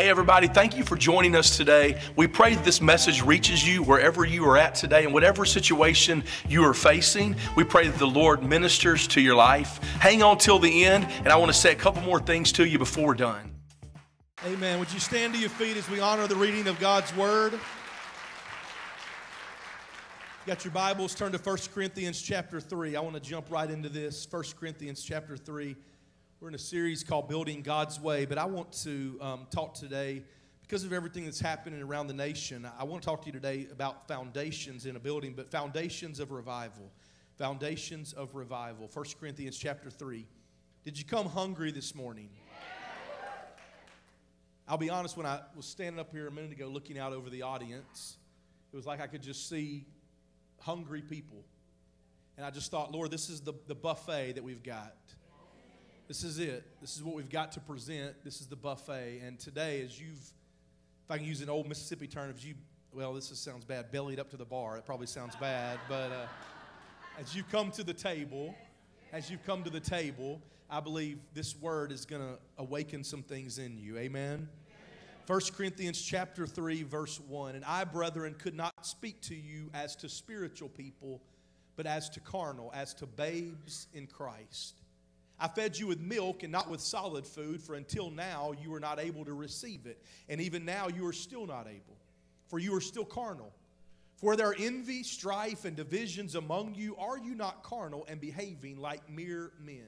Hey, everybody, thank you for joining us today. We pray that this message reaches you wherever you are at today and whatever situation you are facing. We pray that the Lord ministers to your life. Hang on till the end, and I want to say a couple more things to you before we're done. Amen. Would you stand to your feet as we honor the reading of God's Word? You got your Bibles, turn to 1 Corinthians chapter 3. I want to jump right into this. 1 Corinthians chapter 3. We're in a series called Building God's Way, but I want to um, talk today, because of everything that's happening around the nation, I want to talk to you today about foundations in a building, but foundations of revival. Foundations of revival. 1 Corinthians chapter 3. Did you come hungry this morning? I'll be honest, when I was standing up here a minute ago looking out over the audience, it was like I could just see hungry people. And I just thought, Lord, this is the, the buffet that we've got. This is it. This is what we've got to present. This is the buffet. And today, as you've, if I can use an old Mississippi term, if you, well, this just sounds bad, bellied up to the bar. It probably sounds bad, but uh, as you come to the table, as you've come to the table, I believe this word is going to awaken some things in you. Amen. 1 Corinthians chapter 3 verse 1 and I brethren could not speak to you as to spiritual people but as to carnal as to babes in Christ I fed you with milk and not with solid food, for until now you were not able to receive it. And even now you are still not able, for you are still carnal. For there are envy, strife, and divisions among you. Are you not carnal and behaving like mere men?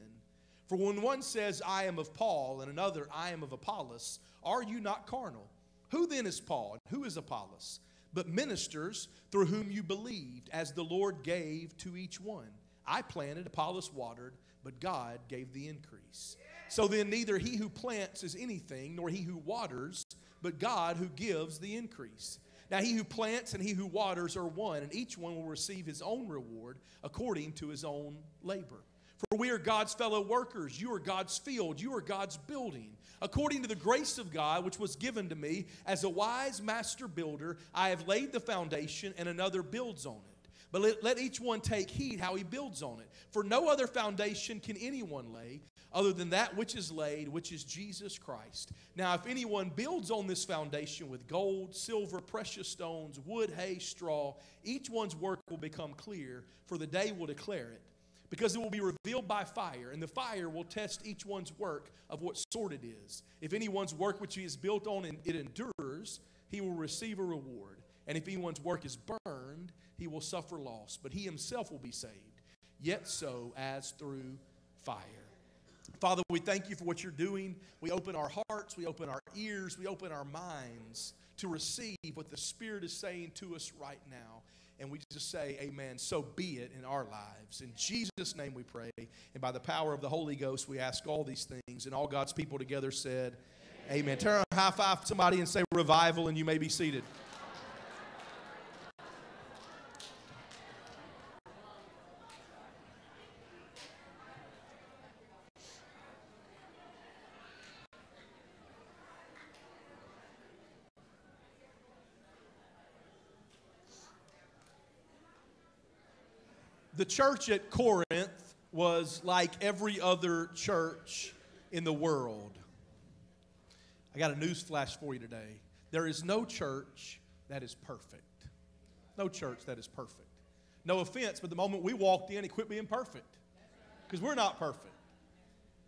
For when one says, I am of Paul, and another, I am of Apollos, are you not carnal? Who then is Paul, who is Apollos? But ministers through whom you believed, as the Lord gave to each one. I planted, Apollos watered but God gave the increase. So then, neither he who plants is anything, nor he who waters, but God who gives the increase. Now, he who plants and he who waters are one, and each one will receive his own reward according to his own labor. For we are God's fellow workers. You are God's field. You are God's building. According to the grace of God, which was given to me, as a wise master builder, I have laid the foundation, and another builds on it. But let, let each one take heed how he builds on it. For no other foundation can anyone lay other than that which is laid, which is Jesus Christ. Now, if anyone builds on this foundation with gold, silver, precious stones, wood, hay, straw, each one's work will become clear, for the day will declare it. Because it will be revealed by fire, and the fire will test each one's work of what sort it is. If anyone's work which he has built on and it endures, he will receive a reward. And if anyone's work is burned, he will suffer loss, but he himself will be saved, yet so as through fire. Father, we thank you for what you're doing. We open our hearts, we open our ears, we open our minds to receive what the Spirit is saying to us right now. And we just say, Amen. So be it in our lives. In Jesus' name we pray. And by the power of the Holy Ghost, we ask all these things. And all God's people together said, Amen. Amen. Turn a high five somebody and say revival, and you may be seated. The church at Corinth was like every other church in the world. I got a news flash for you today. There is no church that is perfect. No church that is perfect. No offense, but the moment we walked in, it quit being perfect. Because we're not perfect.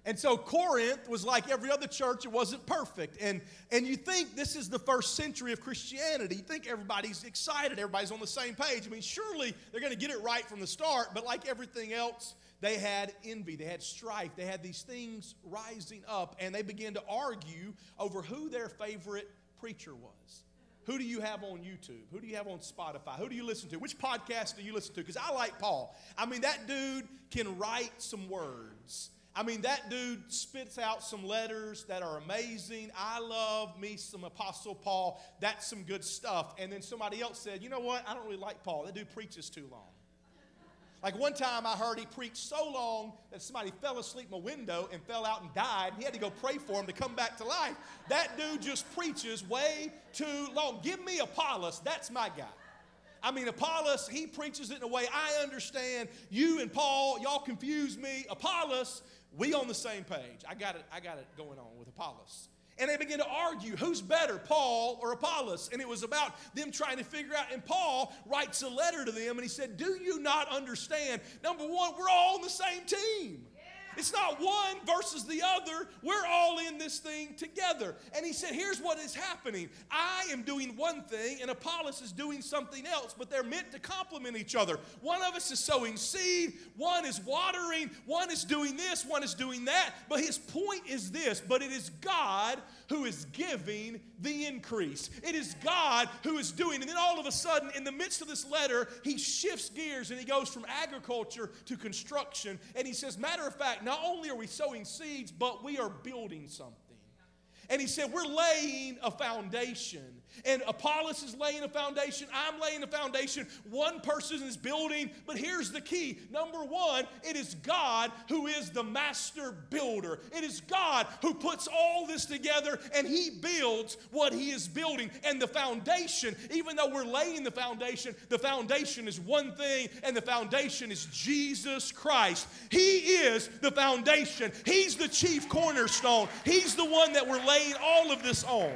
And so Corinth was like every other church, it wasn't perfect. And, and you think this is the first century of Christianity. You think everybody's excited, everybody's on the same page. I mean, surely they're going to get it right from the start, but like everything else, they had envy, they had strife, they had these things rising up, and they began to argue over who their favorite preacher was. Who do you have on YouTube? Who do you have on Spotify? Who do you listen to? Which podcast do you listen to? Because I like Paul. I mean, that dude can write some words. I mean, that dude spits out some letters that are amazing. I love me some Apostle Paul. That's some good stuff. And then somebody else said, you know what? I don't really like Paul. That dude preaches too long. Like one time I heard he preached so long that somebody fell asleep in a window and fell out and died. And He had to go pray for him to come back to life. That dude just preaches way too long. Give me Apollos. That's my guy. I mean, Apollos, he preaches it in a way I understand. You and Paul, y'all confuse me. Apollos, we on the same page. I got it, I got it going on with Apollos. And they began to argue who's better, Paul or Apollos? And it was about them trying to figure out. And Paul writes a letter to them and he said, Do you not understand? Number one, we're all on the same team. It's not one versus the other. We're all in this thing together. And he said, Here's what is happening I am doing one thing, and Apollos is doing something else, but they're meant to complement each other. One of us is sowing seed, one is watering, one is doing this, one is doing that. But his point is this but it is God who is giving the increase. It is God who is doing. And then all of a sudden, in the midst of this letter, he shifts gears and he goes from agriculture to construction. And he says, Matter of fact, not only are we sowing seeds, but we are building something. And he said, We're laying a foundation. And Apollos is laying a foundation. I'm laying a foundation. One person is building. But here's the key number one, it is God who is the master builder. It is God who puts all this together and he builds what he is building. And the foundation, even though we're laying the foundation, the foundation is one thing, and the foundation is Jesus Christ. He is the foundation, He's the chief cornerstone. He's the one that we're laying all of this on.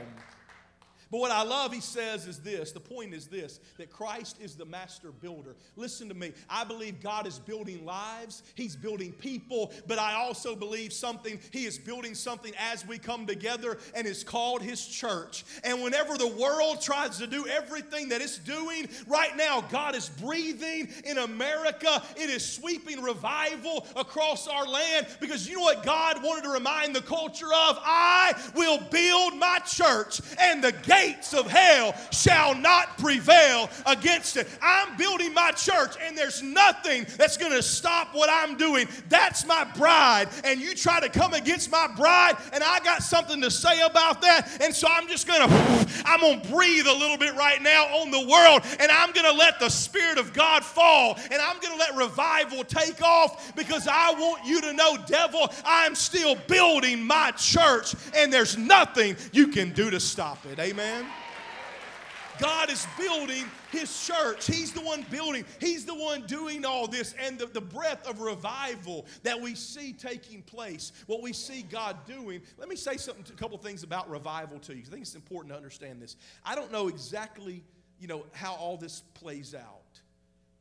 But what I love, he says, is this the point is this that Christ is the master builder. Listen to me. I believe God is building lives, He's building people, but I also believe something. He is building something as we come together, and it's called His church. And whenever the world tries to do everything that it's doing, right now, God is breathing in America. It is sweeping revival across our land because you know what God wanted to remind the culture of? I will build my church, and the gate gates of hell shall not prevail against it. I'm building my church, and there's nothing that's going to stop what I'm doing. That's my bride. And you try to come against my bride, and I got something to say about that. And so I'm just going to, I'm going to breathe a little bit right now on the world, and I'm going to let the Spirit of God fall, and I'm going to let revival take off because I want you to know, devil, I'm still building my church, and there's nothing you can do to stop it. Amen. Amen. God is building his church. He's the one building, he's the one doing all this. And the, the breath of revival that we see taking place, what we see God doing. Let me say something, a couple things about revival to you. I think it's important to understand this. I don't know exactly, you know, how all this plays out.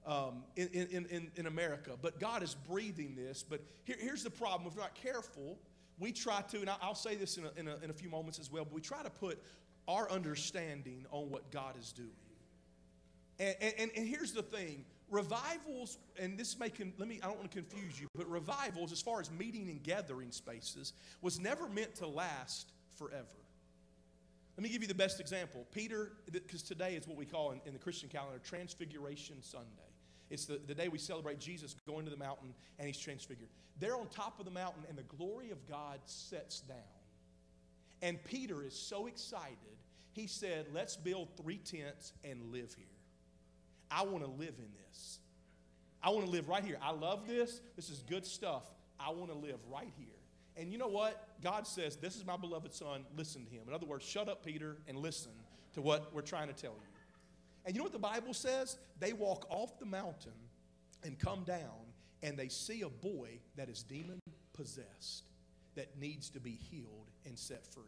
Um, in, in, in, in America, but God is breathing this. But here, here's the problem if we're not careful, we try to, and I'll say this in a, in a, in a few moments as well, but we try to put our understanding on what God is doing. And, and, and here's the thing revivals, and this may, con- let me, I don't want to confuse you, but revivals, as far as meeting and gathering spaces, was never meant to last forever. Let me give you the best example. Peter, because today is what we call in, in, the Christian calendar Transfiguration Sunday. It's the, the day we celebrate Jesus going to the mountain and he's transfigured. They're on top of the mountain and the glory of God sets down. And Peter is so excited he said, Let's build three tents and live here. I want to live in this. I want to live right here. I love this. This is good stuff. I want to live right here. And you know what? God says, This is my beloved son. Listen to him. In other words, shut up, Peter, and listen to what we're trying to tell you. And you know what the Bible says? They walk off the mountain and come down, and they see a boy that is demon possessed that needs to be healed and set free.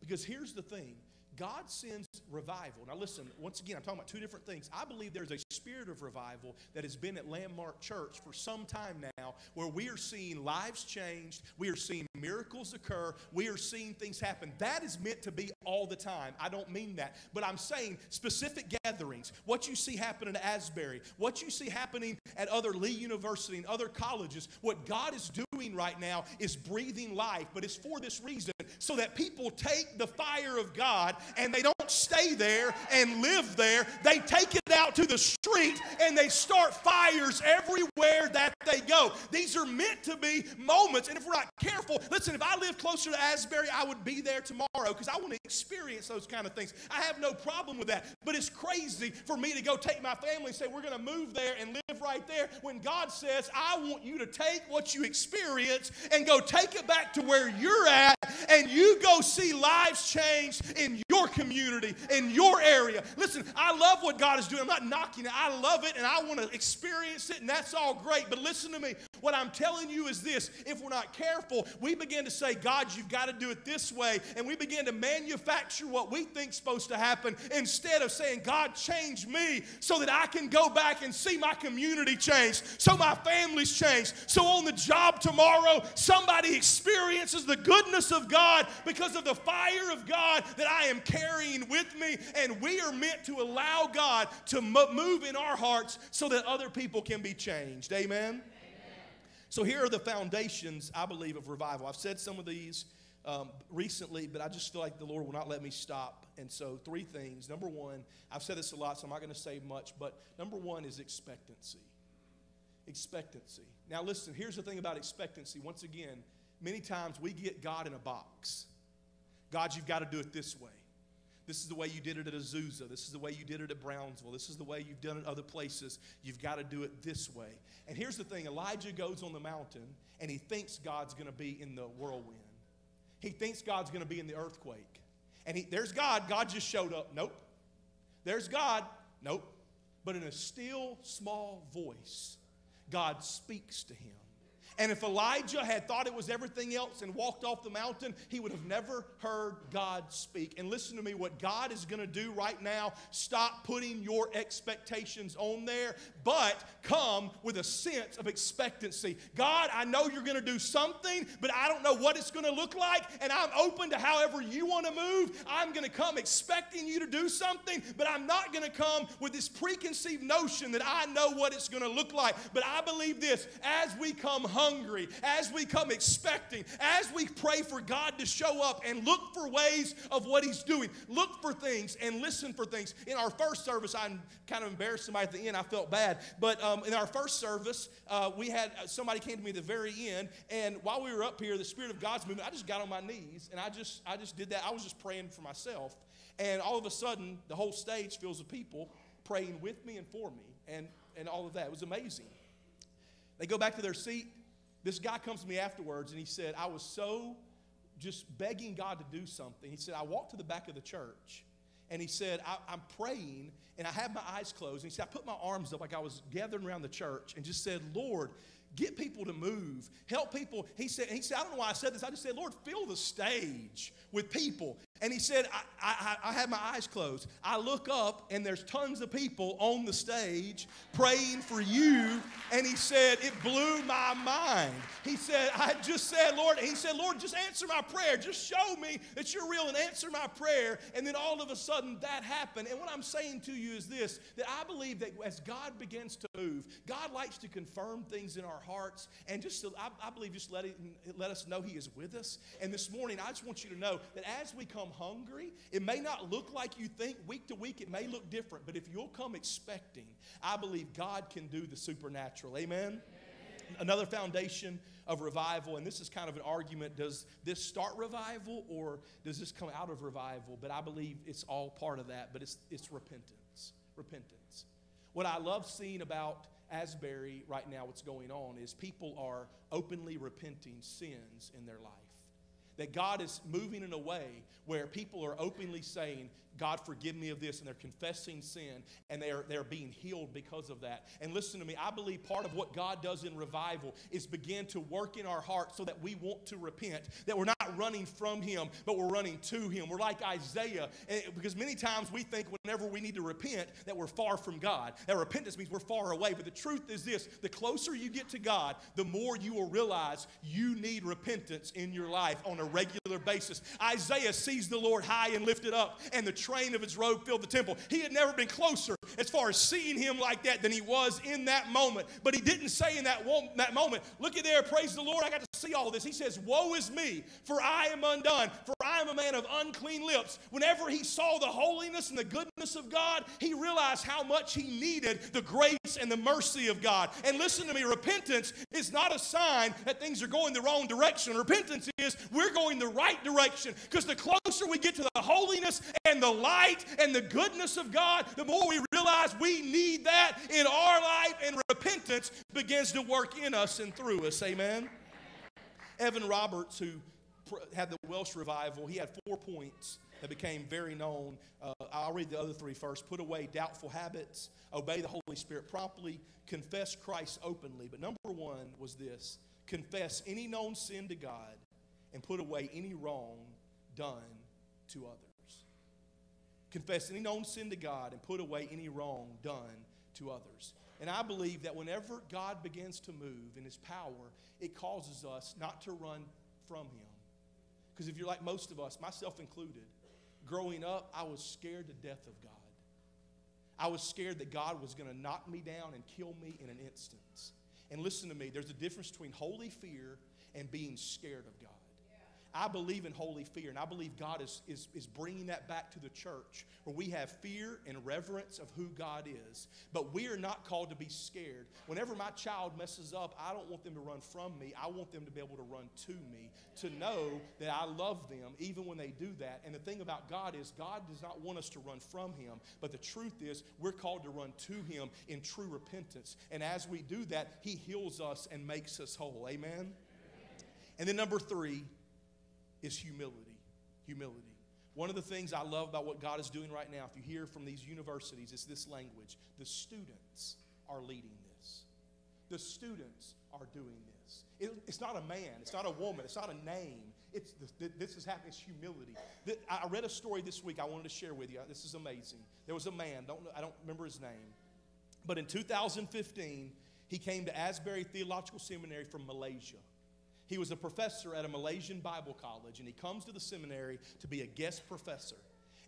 Because here's the thing God sends revival. Now, listen, once again, I'm talking about two different things. I believe there's a spirit of revival that has been at Landmark Church for some time now where we are seeing lives changed, we are seeing miracles occur, we are seeing things happen. That is meant to be all the time. I don't mean that, but I'm saying specific gatherings, what you see happening at Asbury, what you see happening at other Lee University and other colleges, what God is doing right now is breathing life, but it's for this reason so that people take the fire of God and they don't stay there and live there. They take it out to the street and they start fires everywhere that they go. These are meant to be moments. And if we're not careful, listen, if I lived closer to Asbury, I would be there tomorrow because I want to experience those kind of things. I have no problem with that. But it's crazy for me to go take my family and say, we're going to move there and live right there when God says, I want you to take what you experience and go take it back to where you're at and you go see lives changed in your community, in your area. Listen, I love what God is doing. I'm not knocking it. I love it and I want to experience it, and that's all great. But listen to me. What I'm telling you is this if we're not careful, we begin to say, God, you've got to do it this way. And we begin to manufacture what we think's supposed to happen instead of saying, God, change me so that I can go back and see my community change, so my family's changed, so on the job tomorrow, somebody experiences the goodness of God because of the fire of God that I am carrying with me. And we are meant to allow God to move in our hearts so that other people can be changed. Amen? So here are the foundations, I believe, of revival. I've said some of these um, recently, but I just feel like the Lord will not let me stop. And so, three things. Number one, I've said this a lot, so I'm not going to say much, but number one is expectancy. Expectancy. Now, listen, here's the thing about expectancy. Once again, many times we get God in a box. God, you've got to do it this way. This is the way you did it at Azusa. This is the way you did it at Brownsville. This is the way you've done it other places. You've got to do it this way. And here's the thing Elijah goes on the mountain and he thinks God's going to be in the whirlwind. He thinks God's going to be in the earthquake. And he, there's God. God just showed up. Nope. There's God. Nope. But in a still small voice, God speaks to him. And if Elijah had thought it was everything else and walked off the mountain, he would have never heard God speak. And listen to me, what God is going to do right now, stop putting your expectations on there, but come with a sense of expectancy. God, I know you're going to do something, but I don't know what it's going to look like, and I'm open to however you want to move. I'm going to come expecting you to do something, but I'm not going to come with this preconceived notion that I know what it's going to look like. But I believe this as we come hungry, hungry, as we come expecting, as we pray for God to show up and look for ways of what He's doing, look for things and listen for things. In our first service, I'm kind of embarrassed somebody at the end. I felt bad. But um, in our first service, uh, we had uh, somebody came to me at the very end, and while we were up here, the Spirit of God's moving. I just got on my knees and I just, I just did that. I was just praying for myself. And all of a sudden, the whole stage fills with people praying with me and for me, and, and all of that. It was amazing. They go back to their seat. This guy comes to me afterwards and he said, I was so just begging God to do something. He said, I walked to the back of the church and he said, I, am praying and I have my eyes closed. And he said, I put my arms up like I was gathering around the church and just said, Lord, get people to move, help people. He said, he said, I don't know why I said this. I just said, Lord, fill the stage with people. And he said, I, I, I had my eyes closed. I look up and there's tons of people on the stage praying for you. And he said, it blew my mind. He said, I just said, Lord, he said, Lord, just answer my prayer. Just show me that you're real and answer my prayer. And then all of a sudden that happened. And what I'm saying to you is this that I believe that as God begins to move, God likes to confirm things in our hearts and just, to, I, I believe, just let, it, let us know He is with us. And this morning, I just want you to know that as we come hungry, it may not look like you think week to week, it may look different, but if you'll come expecting, I believe God can do the supernatural. Amen? Amen. Another foundation of revival, and this is kind of an argument does this start revival or does this come out of revival? But I believe it's all part of that, but it's, it's repentance. Repentance. What I love seeing about Asbury right now, what's going on, is people are openly repenting sins in their life. That God is moving in a way where people are openly saying, God, forgive me of this, and they're confessing sin, and they're, they're being healed because of that. And listen to me, I believe part of what God does in revival is begin to work in our hearts so that we want to repent, that we're not running from Him, but we're running to Him. We're like Isaiah, because many times we think whenever we need to repent that we're far from God. That repentance means we're far away. But the truth is this the closer you get to God, the more you will realize you need repentance in your life on a regular basis. Isaiah sees the Lord high and lifted up, and the train of his robe filled the temple. He had never been closer as far as seeing him like that than he was in that moment. But he didn't say in that, that moment, look at there, praise the Lord, I got to see all this. He says, Woe is me, for I am undone, for I am a man of unclean lips. Whenever he saw the holiness and the goodness of God, he realized how much he needed the grace and the mercy of God. And listen to me, repentance is not a sign that things are going the wrong direction. Repentance is we're going the right direction because the closer we get to the holiness and the light and the goodness of God, the more we realize we need that in our life, and repentance begins to work in us and through us. Amen. Evan Roberts, who had the Welsh revival, he had four points that became very known. Uh, I'll read the other three first. Put away doubtful habits, obey the Holy Spirit promptly, confess Christ openly. But number one was this confess any known sin to God and put away any wrong done to others. Confess any known sin to God and put away any wrong done to others. And I believe that whenever God begins to move in His power, it causes us not to run from Him. Because if you're like most of us, myself included, growing up, I was scared to death of God. I was scared that God was going to knock me down and kill me in an instant. And listen to me, there's a difference between holy fear and being scared of God. I believe in holy fear, and I believe God is, is, is bringing that back to the church where we have fear and reverence of who God is. But we are not called to be scared. Whenever my child messes up, I don't want them to run from me. I want them to be able to run to me, to know that I love them even when they do that. And the thing about God is, God does not want us to run from Him, but the truth is, we're called to run to Him in true repentance. And as we do that, He heals us and makes us whole. Amen? And then, number three, is humility. Humility. One of the things I love about what God is doing right now, if you hear from these universities, is this language. The students are leading this. The students are doing this. It, it's not a man, it's not a woman, it's not a name. It's this is happening. It's humility. I read a story this week. I wanted to share with you. This is amazing. There was a man. Don't I don't remember his name, but in 2015, he came to Asbury Theological Seminary from Malaysia. He was a professor at a Malaysian Bible college, and he comes to the seminary to be a guest professor.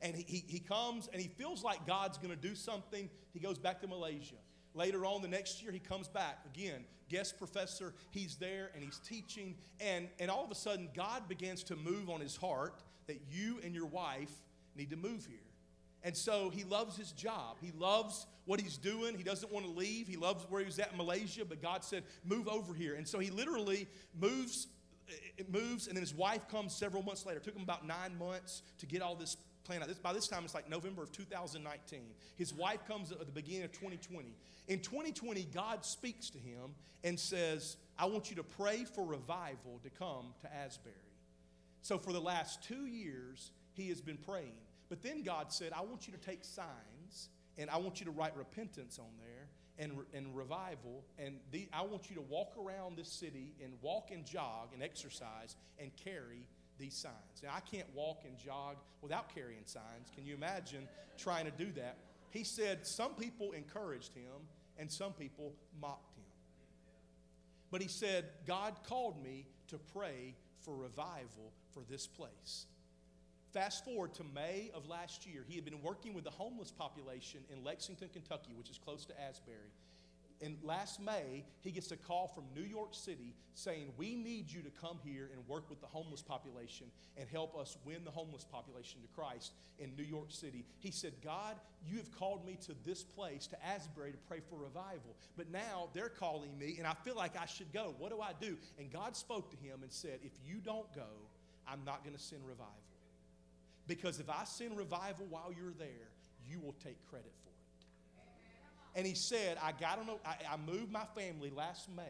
And he, he, he comes and he feels like God's going to do something. He goes back to Malaysia. Later on, the next year, he comes back again, guest professor. He's there and he's teaching. And, and all of a sudden, God begins to move on his heart that you and your wife need to move here. And so he loves his job. He loves what he's doing. He doesn't want to leave. He loves where he was at in Malaysia, but God said, move over here. And so he literally moves, moves, and then his wife comes several months later. It took him about nine months to get all this planned out. This, by this time, it's like November of 2019. His wife comes at the beginning of 2020. In 2020, God speaks to him and says, I want you to pray for revival to come to Asbury. So for the last two years, he has been praying. But then God said, I want you to take signs and I want you to write repentance on there and, and revival. And the, I want you to walk around this city and walk and jog and exercise and carry these signs. Now, I can't walk and jog without carrying signs. Can you imagine trying to do that? He said some people encouraged him and some people mocked him. But he said, God called me to pray for revival for this place. Fast forward to May of last year, he had been working with the homeless population in Lexington, Kentucky, which is close to Asbury. And last May, he gets a call from New York City saying, We need you to come here and work with the homeless population and help us win the homeless population to Christ in New York City. He said, God, you have called me to this place, to Asbury, to pray for revival. But now they're calling me, and I feel like I should go. What do I do? And God spoke to him and said, If you don't go, I'm not going to send revival. Because if I send revival while you're there, you will take credit for it. And he said, I got on a, I, I moved my family last May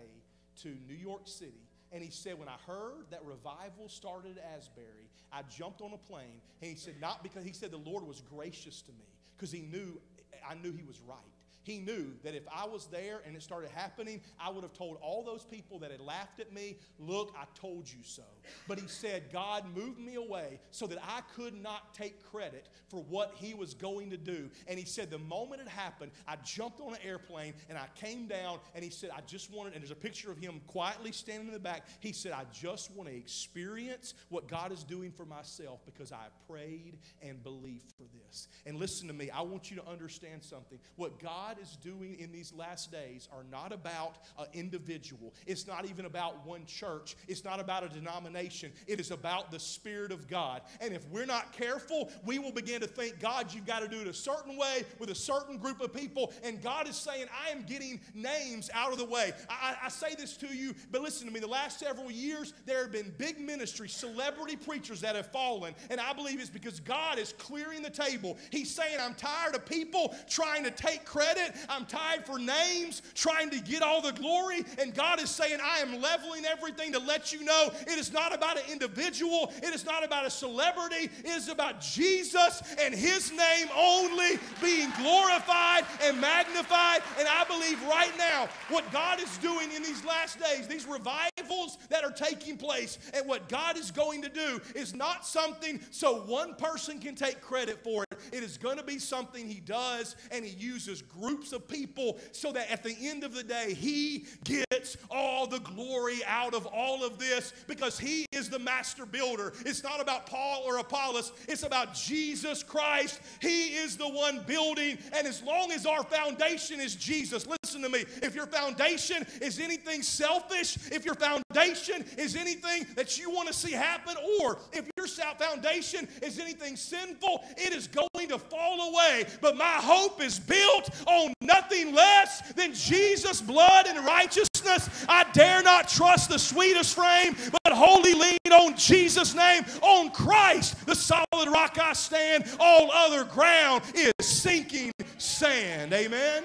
to New York City. And he said, when I heard that revival started at Asbury, I jumped on a plane. And he said, not because he said the Lord was gracious to me, because he knew I knew he was right. He knew that if I was there and it started happening, I would have told all those people that had laughed at me, Look, I told you so. But he said, God moved me away so that I could not take credit for what he was going to do. And he said, The moment it happened, I jumped on an airplane and I came down and he said, I just wanted, and there's a picture of him quietly standing in the back. He said, I just want to experience what God is doing for myself because I prayed and believed for this. And listen to me, I want you to understand something. What God God is doing in these last days are not about an individual. It's not even about one church. It's not about a denomination. It is about the Spirit of God. And if we're not careful, we will begin to think, God, you've got to do it a certain way with a certain group of people. And God is saying, I am getting names out of the way. I, I say this to you, but listen to me. The last several years, there have been big ministries, celebrity preachers that have fallen. And I believe it's because God is clearing the table. He's saying, I'm tired of people trying to take credit. I'm tired for names, trying to get all the glory. And God is saying, I am leveling everything to let you know it is not about an individual, it is not about a celebrity, it is about Jesus and His name only being glorified and magnified. And I believe right now, what God is doing in these last days, these revivals that are taking place, and what God is going to do is not something so one person can take credit for it. It is going to be something He does, and He uses groups of people so that at the end of the day, He gets all the glory out of all of this because He is the master builder. It's not about Paul or Apollos, it's about Jesus Christ. He is the one building, and as long as our foundation is Jesus, listen to me, if your foundation is anything selfish, if your foundation is anything that you want to see happen, or if your foundation is anything sinful, it is going to fall away. But my hope is built on nothing less than Jesus' blood and righteousness. I dare not trust the sweetest frame, but wholly lean on Jesus' name, on Christ, the solid rock I stand. All other ground is sinking sand. Amen.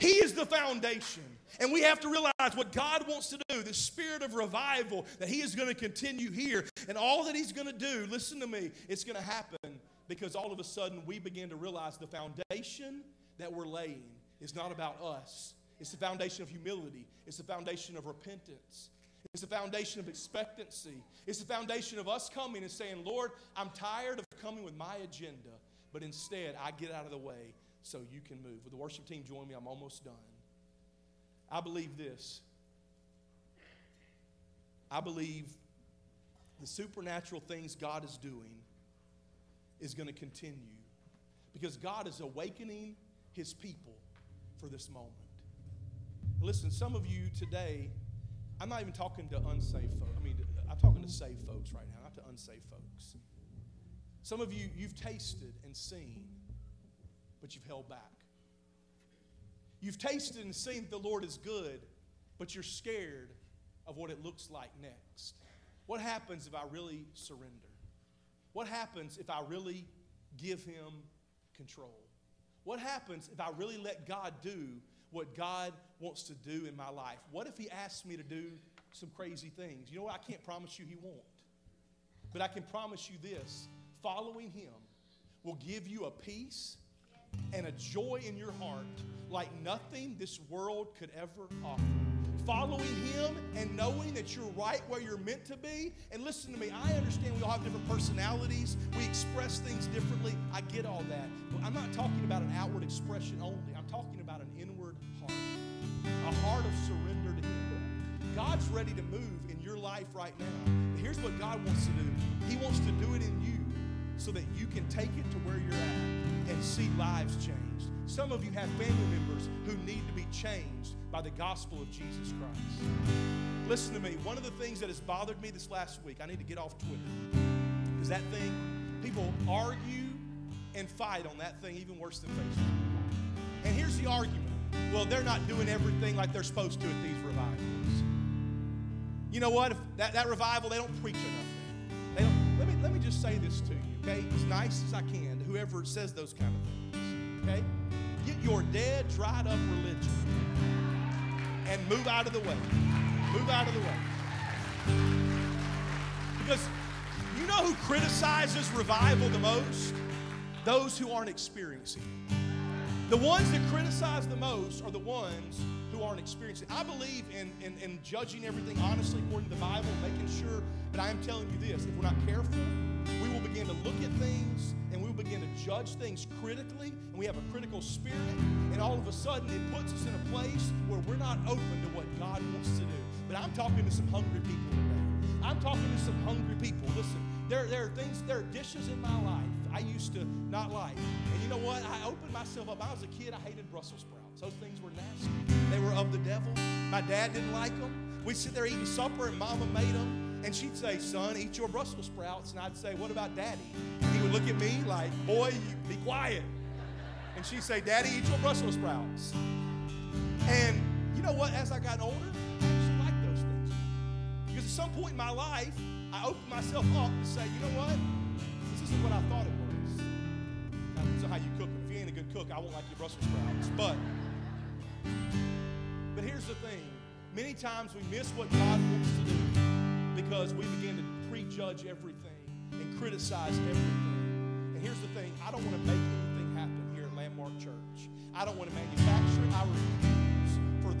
He is the foundation. And we have to realize what God wants to do, the spirit of revival that He is going to continue here. And all that He's going to do, listen to me, it's going to happen because all of a sudden we begin to realize the foundation that we're laying is not about us. It's the foundation of humility, it's the foundation of repentance. It's the foundation of expectancy. It's the foundation of us coming and saying, Lord, I'm tired of coming with my agenda, but instead I get out of the way so you can move. With the worship team join me? I'm almost done. I believe this. I believe the supernatural things God is doing is going to continue because God is awakening his people for this moment. Listen, some of you today, I'm not even talking to unsaved folks. I mean, I'm talking to saved folks right now, not to unsaved folks. Some of you, you've tasted and seen, but you've held back. You've tasted and seen that the Lord is good, but you're scared of what it looks like next. What happens if I really surrender? What happens if I really give Him control? What happens if I really let God do what God wants to do in my life? What if He asks me to do some crazy things? You know what? I can't promise you He won't. But I can promise you this following Him will give you a peace and a joy in your heart like nothing this world could ever offer. Following Him and knowing that you're right where you're meant to be. And listen to me, I understand we all have different personalities, we express things differently. I get all that. But I'm not talking about an outward expression only, I'm talking about an inward heart, a heart of surrender to Him. God's ready to move in your life right now. Here's what God wants to do He wants to do it in you so that you can take it to where you're at and see lives changed. Some of you have family members who need to be changed by the gospel of Jesus Christ. Listen to me. One of the things that has bothered me this last week, I need to get off Twitter. Because that thing, people argue and fight on that thing even worse than Facebook. And here's the argument well, they're not doing everything like they're supposed to at these revivals. You know what? If that, that revival, they don't preach enough. They don't, let, me, just say this to you okay? As nice as I can to whoever says those kind of things, okay? Get your dead, dried up religion and move out of the way. Move out of the way. Because you know who criticizes revival the most? Those who aren't experiencing it. The ones that criticize the most are the ones who aren't experiencing. I believe in, in, in judging everything honestly according to the Bible, making sure, but I am telling you this if we're not careful, we will begin to look at things and we will begin to judge things critically, and we have a critical spirit, and all of a sudden it puts us in a place where we're not open to what God wants to do. But I'm talking to some hungry people today. I'm talking to some hungry people. Listen, there, there are things, there are dishes in my life I used to not like. And you know what? I opened myself up. I was a kid, I hated Brussels sprouts. Those things were nasty. They were of the devil. My dad didn't like them. We'd sit there eating supper, and mama made them. And she'd say, Son, eat your Brussels sprouts. And I'd say, What about daddy? And he would look at me like, Boy, you be quiet. And she'd say, Daddy, eat your Brussels sprouts. And you know what? As I got older, I actually liked those things. Because at some point in my life, I opened myself up to say, You know what? This isn't what I thought it was. Depends on how you cook. If you ain't a good cook, I won't like your Brussels sprouts. But, but here's the thing. Many times we miss what God wants to do because we begin to prejudge everything and criticize everything. And here's the thing I don't want to make anything happen here at Landmark Church. I don't want to manufacture it. I refuse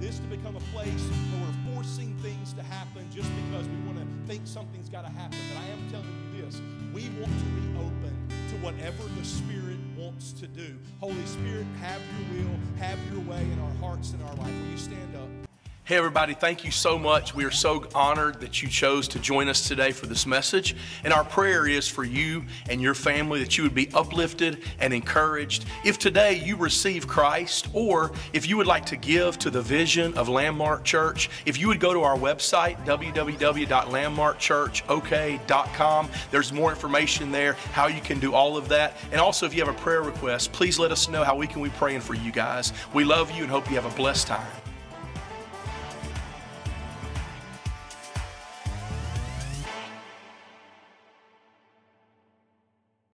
this to become a place where we're forcing things to happen just because we want to think something's got to happen. But I am telling you this we want to be open to whatever the Spirit wants to do. Holy Spirit, have your will, have your way in our hearts and our life. Will you stand up? Hey, everybody, thank you so much. We are so honored that you chose to join us today for this message. And our prayer is for you and your family that you would be uplifted and encouraged. If today you receive Christ, or if you would like to give to the vision of Landmark Church, if you would go to our website, www.landmarkchurchok.com, there's more information there, how you can do all of that. And also, if you have a prayer request, please let us know how we can be praying for you guys. We love you and hope you have a blessed time.